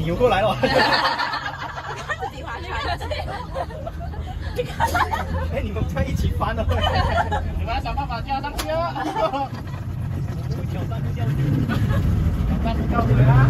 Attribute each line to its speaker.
Speaker 1: 你游过来了。自己翻，自己翻。
Speaker 2: 哎，你们不要一起翻了。
Speaker 3: 你们要想办法跳上去啊！
Speaker 2: 我不挑战就掉下去，
Speaker 3: 挑战就掉水啊！